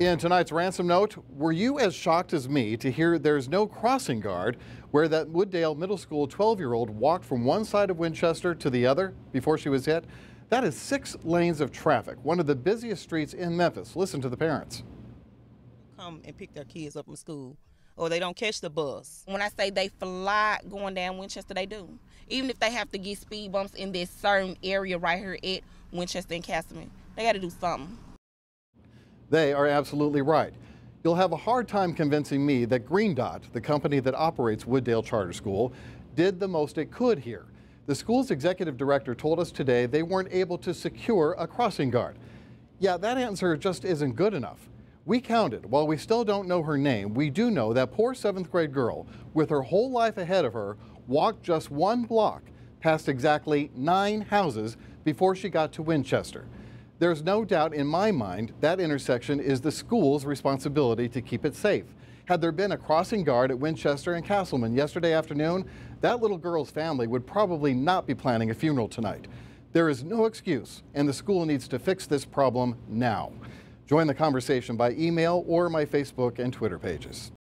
In tonight's ransom note, were you as shocked as me to hear there's no crossing guard where that Wooddale Middle School 12 year old walked from one side of Winchester to the other before she was hit? That is six lanes of traffic, one of the busiest streets in Memphis. Listen to the parents. Come and pick their kids up from school, or they don't catch the bus. When I say they fly going down Winchester, they do. Even if they have to get speed bumps in this certain area right here at Winchester and Castleman, they got to do something. They are absolutely right. You'll have a hard time convincing me that Green Dot, the company that operates Wooddale Charter School, did the most it could here. The school's executive director told us today they weren't able to secure a crossing guard. Yeah, that answer just isn't good enough. We counted. While we still don't know her name, we do know that poor seventh grade girl, with her whole life ahead of her, walked just one block past exactly nine houses before she got to Winchester. There's no doubt in my mind that intersection is the school's responsibility to keep it safe. Had there been a crossing guard at Winchester and Castleman yesterday afternoon, that little girl's family would probably not be planning a funeral tonight. There is no excuse, and the school needs to fix this problem now. Join the conversation by email or my Facebook and Twitter pages.